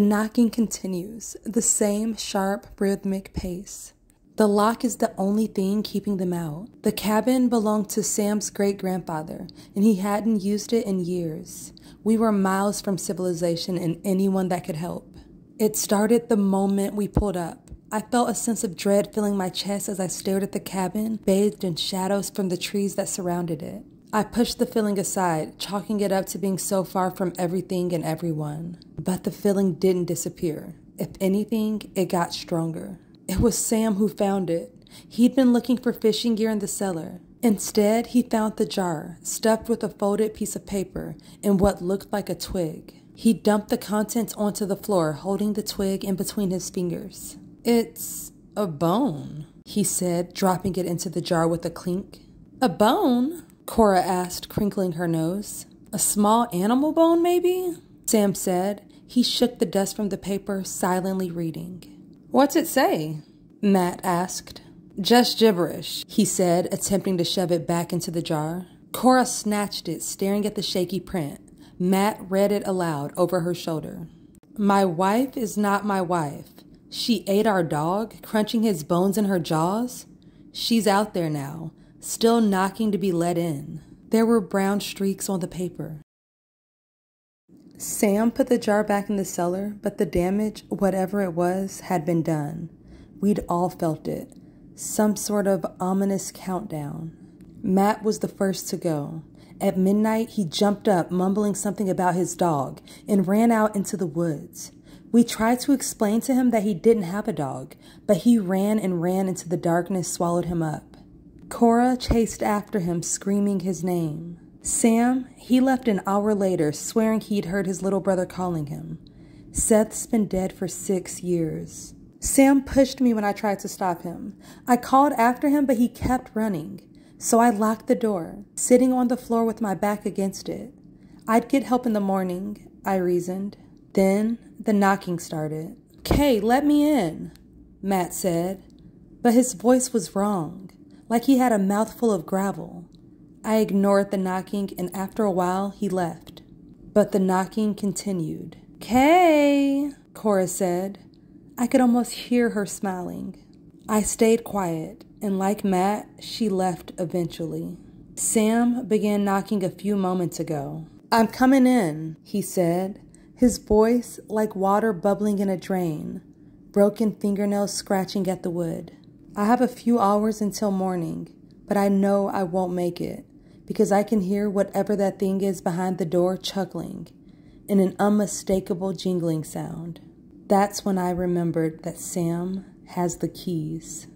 The knocking continues, the same sharp, rhythmic pace. The lock is the only thing keeping them out. The cabin belonged to Sam's great grandfather, and he hadn't used it in years. We were miles from civilization and anyone that could help. It started the moment we pulled up. I felt a sense of dread filling my chest as I stared at the cabin, bathed in shadows from the trees that surrounded it. I pushed the feeling aside, chalking it up to being so far from everything and everyone. But the feeling didn't disappear. If anything, it got stronger. It was Sam who found it. He'd been looking for fishing gear in the cellar. Instead, he found the jar, stuffed with a folded piece of paper and what looked like a twig. He dumped the contents onto the floor, holding the twig in between his fingers. It's a bone, he said, dropping it into the jar with a clink. A bone? Cora asked, crinkling her nose. A small animal bone, maybe? Sam said. He shook the dust from the paper, silently reading. What's it say? Matt asked. Just gibberish, he said, attempting to shove it back into the jar. Cora snatched it, staring at the shaky print. Matt read it aloud over her shoulder. My wife is not my wife. She ate our dog, crunching his bones in her jaws. She's out there now, still knocking to be let in. There were brown streaks on the paper. Sam put the jar back in the cellar, but the damage, whatever it was, had been done. We'd all felt it. Some sort of ominous countdown. Matt was the first to go. At midnight, he jumped up, mumbling something about his dog, and ran out into the woods. We tried to explain to him that he didn't have a dog, but he ran and ran into the darkness, swallowed him up. Cora chased after him, screaming his name. Sam, he left an hour later, swearing he'd heard his little brother calling him. Seth's been dead for six years. Sam pushed me when I tried to stop him. I called after him, but he kept running. So I locked the door, sitting on the floor with my back against it. I'd get help in the morning, I reasoned. Then the knocking started. Kay, let me in, Matt said. But his voice was wrong like he had a mouthful of gravel. I ignored the knocking, and after a while, he left. But the knocking continued. Kay, Cora said. I could almost hear her smiling. I stayed quiet, and like Matt, she left eventually. Sam began knocking a few moments ago. I'm coming in, he said, his voice like water bubbling in a drain, broken fingernails scratching at the wood. I have a few hours until morning, but I know I won't make it because I can hear whatever that thing is behind the door chuckling in an unmistakable jingling sound. That's when I remembered that Sam has the keys.